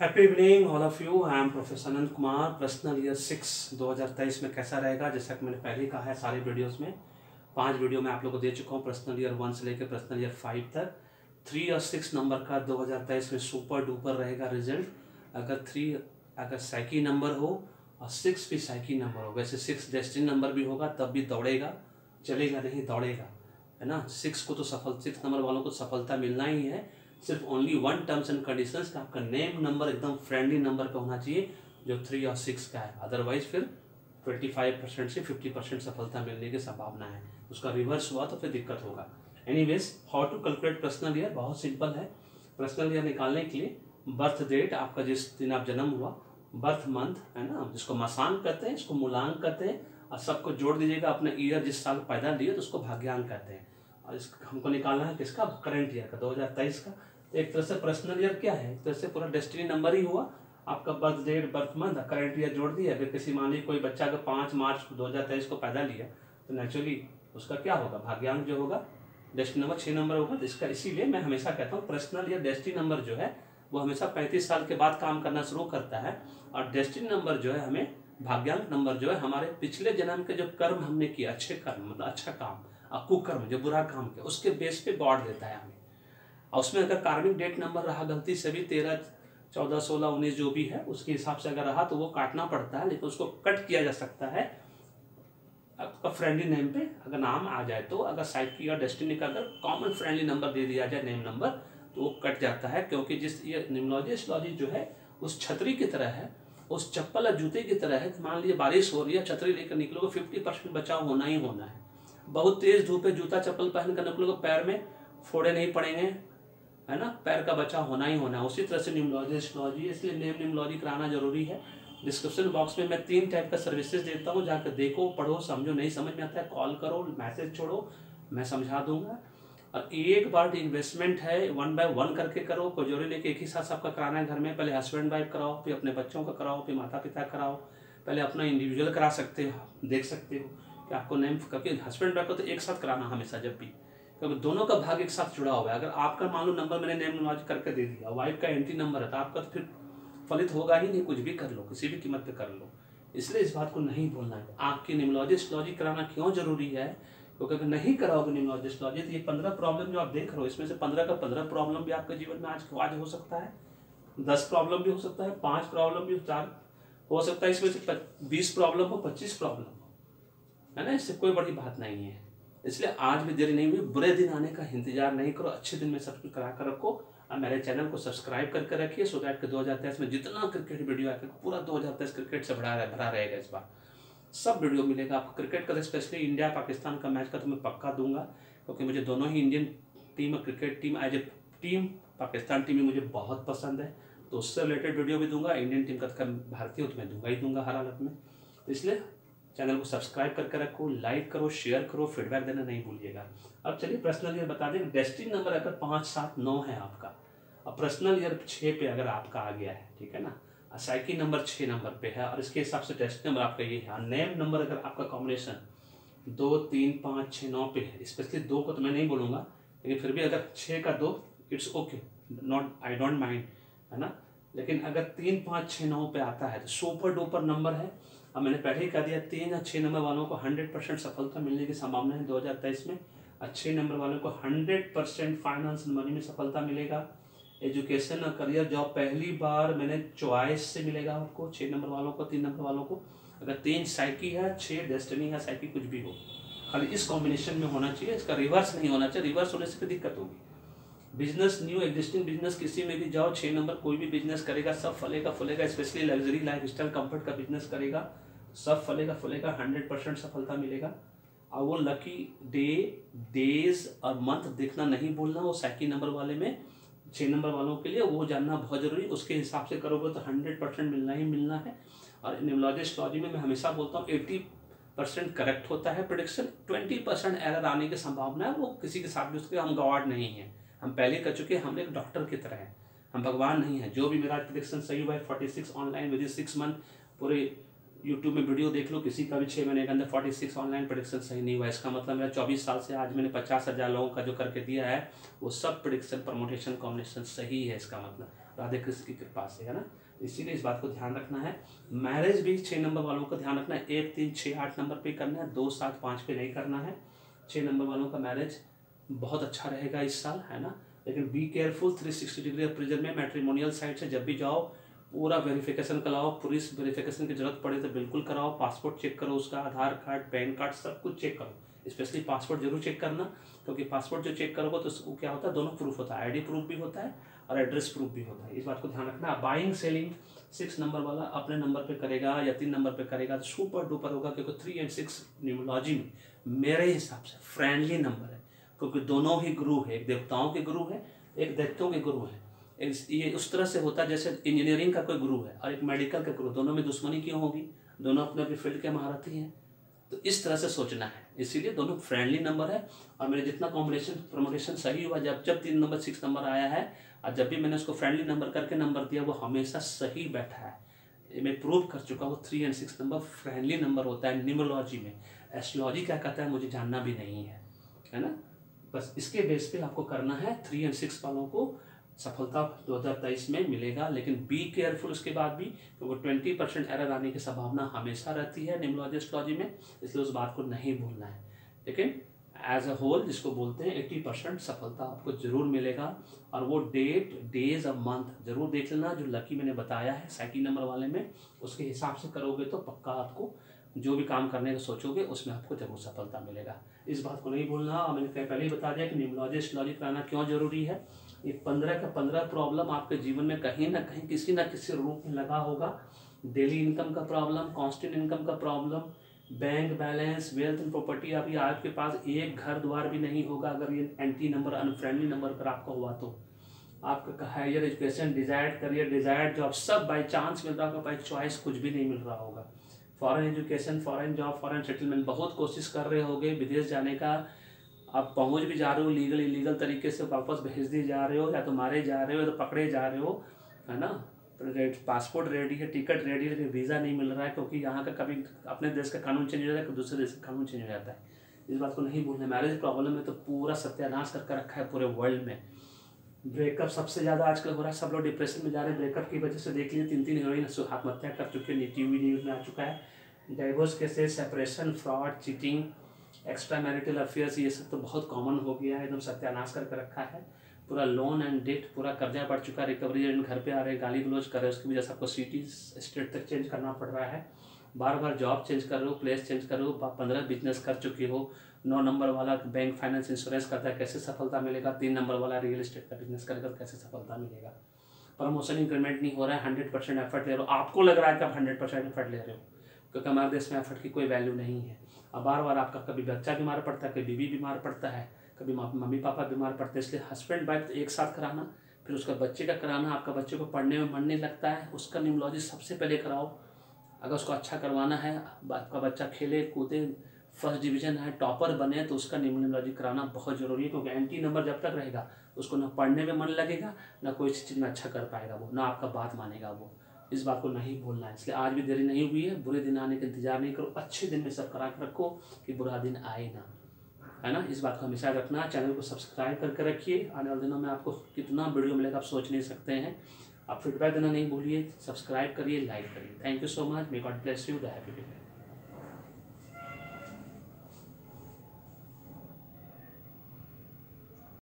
Happy evening all of you I am professor Anant Kumar personal year six 2023 में कैसा रहेगा? जैसा कि मैंने पहले कहा है, सारे वीडियोस में, पाँच वीडियो मैं आप लोगों को दे चुका हूँ पर्सनल ईयर वन से लेकर पर्सनल ईयर फाइव तक। थ्री और सिक्स नंबर का 2023 में सुपर डुपर रहेगा रिज़ल्ट अगर थ्री अगर साइकी नंबर हो, और सिक्स भी साइकी नंबर हो। वैसे सिक्स डेस्टिन नंबर भी होगा, तब भी दौड़ेगा, चलेगा नहीं, दौड़ेगा, है ना? सिक्स को तो सफल सिक्स नंबर वालों को सफलता मिलना ही है। सिर्फ़ only one terms and conditions का, आपका नेम नंबर एकदम फ्रेंडली नंबर पे होना चाहिए, जो थ्री और सिक्स का है। अदरवाइज़ फिर ट्वेंटी फाइव परसेंट से फिफ्टी परसेंट सफलता मिलने की संभावना है। उसका रिवर्स हुआ तो फिर दिक्कत होगा। Anyways how to calculate personal year बहुत सिंपल है। पर्सनल ईयर निकालने के लिए बर्थ डेट आपका जिस दिन आप जन्म हुआ बर्थ मंथ है ना, जिसको मसान कहते हैं, इसको मूलांक कहते हैं, और सबको जोड़ दीजिएगा, अपने ईयर जिस साल पैदा लिए तो उसको भाग्यांक कहते हैं। इस हमको निकालना है किसका? करंट ईयर का 2023 का। तो एक तरह से पर्सनल ईयर क्या है? एक तरह से पूरा डेस्टिनी नंबर ही हुआ। आपका birth date birth month current year जोड़ दिया। अगर किसी मान कोई बच्चा अगर पाँच मार्च दो हज़ार तेईस को पैदा लिया तो नेचुरली उसका क्या होगा? भाग्यांक जो होगा डेस्टिनी नंबर छः नंबर होगा। तो इसका इसीलिए मैं हमेशा कहता हूँ पर्सनल या डेस्टिनी नंबर जो है, वो हमेशा पैंतीस साल के बाद काम करना शुरू करता है। और डेस्टिनी नंबर जो है, हमें भाग्यांक नंबर जो है, हमारे पिछले जन्म के जो कर्म हमने किया अच्छे कर्म मतलब अच्छा काम कुकर्म जो बुरा काम किया, उसके बेस पे गॉड देता है हमें। और उसमें अगर कार्मिक डेट नंबर रहा, गलती से भी तेरह, चौदह, सोलह, उन्नीस जो भी है, उसके हिसाब से अगर रहा तो वो काटना पड़ता है, लेकिन उसको कट किया जा सकता है। आपका फ्रेंडली नेम पे अगर नाम आ जाए तो अगर साइकी और डेस्टिनी का अगर कॉमन फ्रेंडली नंबर दे दिया जाए नेम नंबर तो वो कट जाता है, क्योंकि जिस ये निमोलॉजी एस्ट्रोलॉजी जो है, उस छतरी की तरह है, उस चप्पल और जूते की तरह है। मान लीजिए बारिश हो रही है, छतरी लेकर निकलोगे फिफ्टी परसेंट बचाव होना ही होना है। बहुत तेज धूप है, जूता, चप्पल पहन कर निकलोगे पैर में फोड़े नहीं पड़ेंगे, है ना? पैर का बचाव होना ही होना उसी तरह से न्यूमोलॉजी एस्ट्रोलॉजी इसलिए नेम न्यूमोलॉजी कराना ज़रूरी है। डिस्क्रिप्शन बॉक्स में मैं तीन टाइप का सर्विसेज़ देता हूँ जाकर देखो, पढ़ो, समझो, नहीं समझ में आता है कॉल करो मैसेज छोड़ो, मैं समझा दूँगा। और एक बार इन्वेस्टमेंट है वन बाय वन करके करो, कोई ज़रूरी नहीं कि एक ही साथ सबका कराना है घर में। पहले हस्बैंड वाइफ कराओ, फिर अपने बच्चों का कराओ, फिर माता पिता कराओ। पहले अपना इंडिविजुअल करा सकते हो, देख सकते हो। कि आपको नेम क्योंकि हस्बैंड वाइफ को तो एक साथ कराना हमेशा जब भी। क्योंकि दोनों का भाग एक साथ जुड़ा हुआ है। अगर आपका मान लो नंबर मैंने नेम नॉलेज करके दे दिया वाइफ का एंट्री नंबर है तो आपका तो फिर फलित होगा ही नहीं, कुछ भी कर लो, किसी भी कीमत पे कर लो। इसलिए इस बात को नहीं भूलना है। आपकी निमोलॉजी एस्ट्रोलॉजी कराना क्यों ज़रूरी है? क्योंकि अगर नहीं कराओगे निमोलॉजी एस्ट्रोलॉजी तो ये पंद्रह प्रॉब्लम जो आप देख रहे हो, इसमें से पंद्रह का पंद्रह प्रॉब्लम भी आपके जीवन में आज आज हो सकता है। दस प्रॉब्लम भी हो सकता है, पाँच प्रॉब्लम भी चार हो सकता है, इसमें से बीस प्रॉब्लम हो, पच्चीस प्रॉब्लम हो। है ना? इससे कोई बड़ी बात नहीं है। इसलिए आज भी देरी नहीं हुई, बुरे दिन आने का इंतज़ार नहीं करो, अच्छे दिन में सब कुछ करा कर रखो और मेरे चैनल को सब्सक्राइब करके रखिए सो दैट के दो हज़ार तेईस में जितना क्रिकेट वीडियो आएगा पूरा दो हज़ार तेईस क्रिकेट से भरा भरा रहेगा इस बार। सब वीडियो मिलेगा आपको क्रिकेट का स्पेशली इंडिया पाकिस्तान का मैच का तो मैं पक्का दूँगा, क्योंकि मुझे दोनों ही इंडियन टीम और cricket team as a team Pakistan team मुझे बहुत पसंद है तो उससे रिलेटेड वीडियो भी दूँगा इंडियन टीम का भारतीय हो तो मैं दूँगा ही दूँगा हर हालत में। तो इसलिए चैनल को सब्सक्राइब करके रखो, लाइक करो, शेयर करो, फीडबैक देना नहीं भूलिएगा। अब चलिए पर्सनल ईयर बता दें डेस्टिन नंबर अगर पाँच, सात, नौ है आपका, अब पर्सनल ईयर छः पे अगर आपका आ गया है, ठीक है ना? साइकी नंबर छः नंबर पे है, और इसके हिसाब से टेस्ट नंबर आपका ये है नेम नंबर अगर आपका कॉम्बिनेशन दो, तीन, पाँच छः नौ पे है स्पेशली दो को तो मैं नहीं बोलूँगा, लेकिन फिर भी अगर छः का दो it's okay not I don't mind है ना? लेकिन अगर तीन, पाँच छः नौ पे आता है तो सुपर डुपर नंबर है अब मैंने पहले ही कह दिया, तीन या छः नंबर वालों को हंड्रेड परसेंट सफलता मिलने की संभावना है दो हज़ार तेईस में। अच्छे नंबर वालों को हंड्रेड परसेंट फाइनेंस मनी में सफलता मिलेगा। एजुकेशन और करियर जॉब पहली बार मैंने चॉइस से मिलेगा आपको छः नंबर वालों को, तीन नंबर वालों को। अगर तीन साइकी है छः डेस्टनी है साइकी कुछ भी हो खाली इस कॉम्बिनेशन में होना चाहिए, इसका रिवर्स नहीं होना चाहिए रिवर्स होने से फिर दिक्कत होगी। बिज़नेस न्यू एग्जिस्टिंग बिज़नेस किसी में भी जाओ छः नंबर कोई भी बिज़नेस करेगा, सब फलेगा, फुलेगा specially luxury life style comfort का बिज़नेस करेगा। सब फलेगा फलेगा हंड्रेड परसेंट सफलता मिलेगा। और वो लकी डे डेज़ और मंथ देखना नहीं भूलना, वो साइकी नंबर वाले में छः नंबर वालों के लिए वो जानना बहुत ज़रूरी उसके हिसाब से करोगे तो हंड्रेड परसेंट मिलना ही मिलना है। और न्यूमोलॉजी एस्ट्रोलॉजी में मैं हमेशा बोलता हूँ एट्टी परसेंट करेक्ट होता है प्रोडिक्शन ट्वेंटी परसेंट एरर आने की संभावना है। वो किसी के साथ भी उसके हम गवार्ड नहीं है। हम पहले कर चुके हैं, हम एक डॉक्टर की तरह हैं। हम भगवान नहीं हैं। जो भी मेरा प्रोडिक्शन सही हुआ है forty six online within six month पूरे यूट्यूब में वीडियो देख लो, किसी का भी छः महीने के अंदर फोर्टी सिक्स ऑनलाइन प्रोडिक्शन सही नहीं हुआ। इसका मतलब मेरा चौबीस साल से आज मैंने पचास हज़ार लोगों का जो करके दिया है, वो सब प्रोडिक्शन प्रमोटेशन कॉम्बिनेशन सही है इसका मतलब। राधे कृष्ण की कृपा से, है ना? इसीलिए इस बात को ध्यान रखना है। मैरिज भी छः नंबर वालों का ध्यान रखना है। एक, तीन छः आठ नंबर पे करना है। दो, सात, पाँच पे नहीं करना है। छः नंबर वालों का मैरिज बहुत अच्छा रहेगा इस साल, है ना? लेकिन be careful three sixty degree prison में मैट्रीमोनियल साइड से जब भी जाओ पूरा वेरिफिकेशन कराओ पुलिस वेरिफिकेशन की ज़रूरत पड़े तो बिल्कुल कराओ पासपोर्ट चेक करो उसका, आधार कार्ड पैन कार्ड सब कुछ चेक करो। स्पेशली पासपोर्ट ज़रूर चेक करना, क्योंकि पासपोर्ट जो चेक करोगे तो उसको क्या होता है, दोनों प्रूफ होता है आईडी प्रूफ भी होता है और एड्रेस प्रूफ भी होता है। इस बात को ध्यान रखना। बाइंग सेलिंग सिक्स नंबर वाला अपने नंबर पे करेगा या तीन नंबर पे करेगा तो सुपर डुपर होगा, क्योंकि थ्री एंड सिक्स न्यूमोलॉजी में मेरे हिसाब से फ्रेंडली नंबर है, क्योंकि दोनों ही गुरु है, एक देवताओं के गुरु है, एक दैत्यों के गुरु है। ये उस तरह से होता है जैसे इंजीनियरिंग का कोई गुरु है और एक मेडिकल का गुरु दोनों में दुश्मनी क्यों होगी? दोनों अपने अपने फ़ील्ड के महारथी हैं। तो इस तरह से सोचना है। इसीलिए दोनों फ्रेंडली नंबर है और मेरे जितना कॉम्बिनेशन प्रमोटेशन सही हुआ, जब जब तीन नंबर सिक्स नंबर आया है और जब भी मैंने उसको फ्रेंडली नंबर करके नंबर दिया, वो हमेशा सही बैठा है। ये मैं प्रूव कर चुका हूँ three and six number friendly number होता है न्यूमोलॉजी में। एस्ट्रोलॉजी क्या कहता है, मुझे जानना भी नहीं है। है ना? बस इसके बेस पे आपको करना है थ्री एंड सिक्स वालों को सफलता 2023 में मिलेगा, लेकिन बी केयरफुल उसके बाद भी क्योंकि ट्वेंटी परसेंट एरर आने की संभावना हमेशा रहती है न्यूमोलॉजी एस्ट्रोलॉजी में, इसलिए उस बात को नहीं भूलना है। लेकिन एज अ होल जिसको बोलते हैं एट्टी परसेंट सफलता आपको ज़रूर मिलेगा, और वो डेट डेज़ अ मंथ ज़रूर देख लेना, जो लकी मैंने बताया है सेकेंड नंबर वाले में, उसके हिसाब से करोगे तो पक्का आपको जो भी काम करने का सोचोगे, उसमें आपको ज़रूर सफलता मिलेगा। इस बात को नहीं भूलना। और मैंने पहले ही बता दिया कि न्यूमोलॉजी एस्ट्रोलॉजी कराना क्यों ज़रूरी है? ये पंद्रह का पंद्रह प्रॉब्लम आपके जीवन में कहीं ना कहीं किसी ना किसी रूप में लगा होगा। डेली इनकम का प्रॉब्लम कॉन्स्टेंट इनकम का problem, bank balance, wealth and property अभी आपके पास एक घर द्वार भी नहीं होगा अगर ये एंटी नंबर, अनफ्रेंडली नंबर पर आपका हुआ तो। आपका higher education desired career desired job सब बाई चांस मिल रहा होगा बाई चॉइस कुछ भी नहीं मिल रहा होगा। Foreign education foreign job foreign settlement बहुत कोशिश कर रहे होगे विदेश जाने का। आप पहुँच भी जा रहे हो लीगल इलीगल तरीके से वापस भेज दिए जा रहे हो या तो मारे जा रहे हो या तो पकड़े जा रहे हो, है ना? पासपोर्ट रेडी है टिकट रेडी है, लेकिन वीज़ा नहीं मिल रहा है क्योंकि यहाँ का कभी अपने देश का कानून चेंज हो जाता है कभी दूसरे देश का कानून चेंज हो जाता है। इस बात को नहीं भूलना मैरिज प्रॉब्लम में तो पूरा सत्यानाश करके रखा है पूरे वर्ल्ड में। ब्रेकअप सबसे ज़्यादा आजकल हो रहा है। सब लोग डिप्रेशन में जा रहे हैं। ब्रेकअप की वजह से देख लीजिए तीन तीन हीरोइन आत्महत्या कर चुके हैं। टीवी न्यूज़ में आ चुका है। Divorce cases separation fraud cheating extra marital affairs ये सब तो बहुत कॉमन हो गया है। एकदम सत्यानाश करके रखा है। पूरा लोन एंड डेट पूरा कर्जा बढ़ चुका है। रिकवरी एजेंट घर पे आ रहे हैं। गाली गलोज कर रहे हैं। उसकी वजह से आपको सिटी स्टेट तक चेंज करना पड़ रहा है। बार बार जॉब चेंज कर रहे हो प्लेस चेंज कर रहे हो पंद्रह बिज़नेस कर चुके हो, नौ नंबर वाला बैंक फाइनेंस इंश्योरेंस करता है, कैसे सफलता मिलेगा? तीन नंबर वाला रियल एस्टेट का बिज़नेस करेगा तो कैसे सफलता मिलेगा? प्रमोशन इंक्रीमेंट नहीं हो रहा है हंड्रेड परसेंट एफर्ट ले रहे हो। आपको लग रहा है कि आप हंड्रेड परसेंट एफर्ट ले रहे हो, क्योंकि हमारे देश में एफर्ट की कोई वैल्यू नहीं है। अब बार बार आपका कभी बच्चा बीमार पड़ता है, कभी बीवी बीमार पड़ता है, कभी मम्मी पापा बीमार पड़ते हैं, इसलिए हस्बैंड वाइफ एक साथ कराना, फिर उसका बच्चे का कराना, आपका बच्चे को पढ़ने में मन नहीं लगता है, उसका न्यूमोलॉजी सबसे पहले कराओ। अगर उसको अच्छा करवाना है आपका बच्चा खेले, कूदे फ़र्स्ट डिवीज़न है टॉपर बने तो उसका न्यूमोलॉजी कराना बहुत ज़रूरी है, क्योंकि एंटी नंबर जब तक रहेगा, उसको ना पढ़ने में मन लगेगा, ना कोई चीज़ में अच्छा कर पाएगा वो, ना आपका बात मानेगा वो। इस बात को नहीं भूलना है, इसलिए आज भी देरी नहीं हुई है, बुरे दिन आने का इंतज़ार नहीं करो, अच्छे दिन में सब करा के रखो कि बुरा दिन आए ना। है ना? इस बात को हमेशा रखना, चैनल को सब्सक्राइब करके रखिए। आने वाले दिनों में आपको कितना वीडियो मिलेगा आप सोच नहीं सकते हैं। आप फीडबैक देना नहीं भूलिए, सब्सक्राइब करिए, लाइक करिए। Thank you so much may God bless you the happy